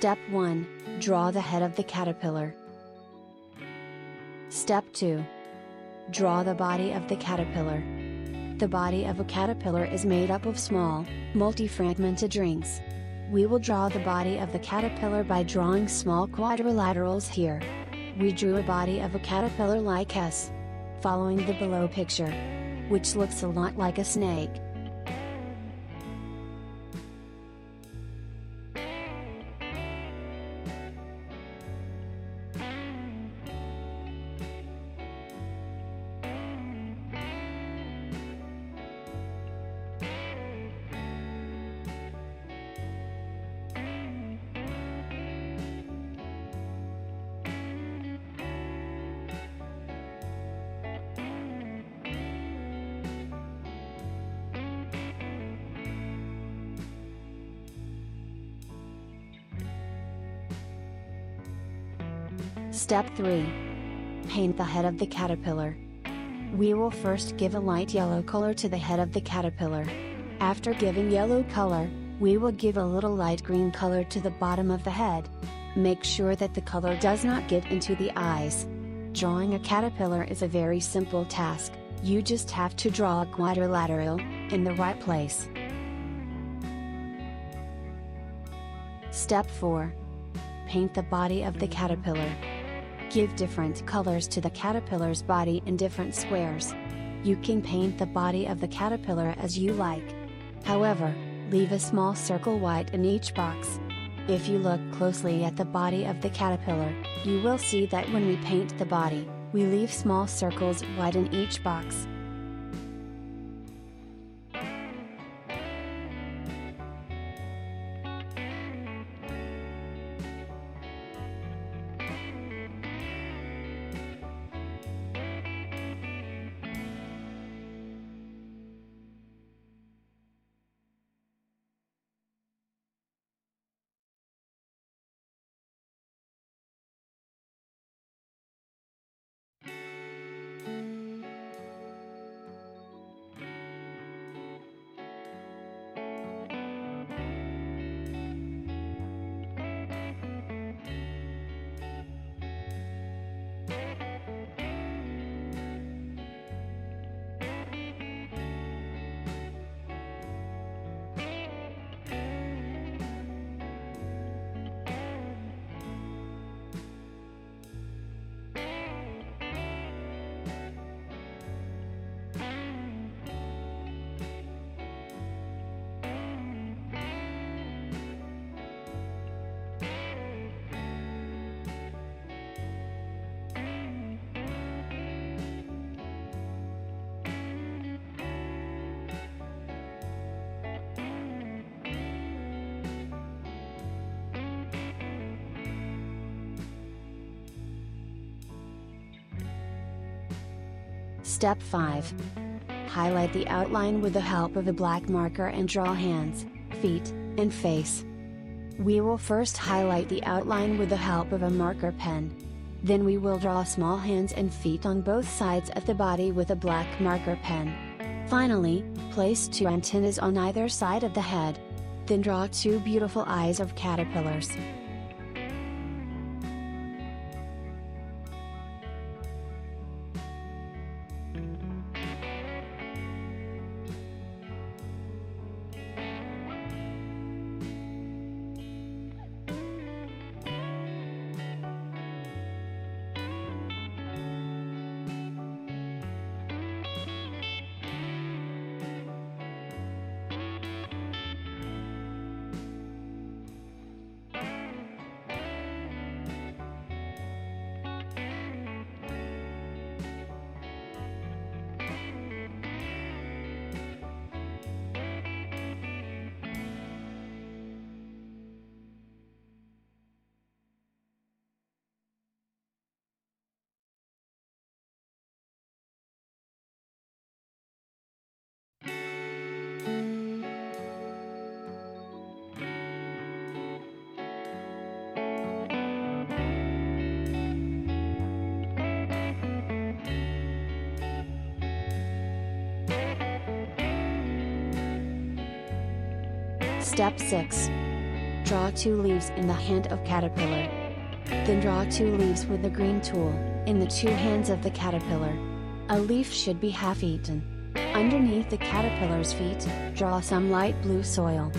Step 1 Draw the head of the caterpillar. Step 2 Draw the body of the caterpillar. The body of a caterpillar is made up of small, multi-fragmented rings. We will draw the body of the caterpillar by drawing small quadrilaterals here. We drew a body of a caterpillar like S. Following the below picture. Which looks a lot like a snake. Step 3. Paint the head of the caterpillar. We will first give a light yellow color to the head of the caterpillar. After giving yellow color, we will give a little light green color to the bottom of the head. Make sure that the color does not get into the eyes. Drawing a caterpillar is a very simple task, you just have to draw a quadrilateral, in the right place. Step 4. Paint the body of the caterpillar. Give different colors to the caterpillar's body in different squares. You can paint the body of the caterpillar as you like. However, leave a small circle white in each box. If you look closely at the body of the caterpillar, you will see that when we paint the body, we leave small circles white in each box. Step 5. Highlight the outline with the help of a black marker and draw hands, feet, and face. We will first highlight the outline with the help of a marker pen. Then we will draw small hands and feet on both sides of the body with a black marker pen. Finally, place two antennas on either side of the head. Then draw two beautiful eyes of caterpillars. Step 6. Draw two leaves in the hand of caterpillar. Then draw two leaves with the green tool, in the two hands of the caterpillar. A leaf should be half eaten. Underneath the caterpillar's feet, draw some light blue soil.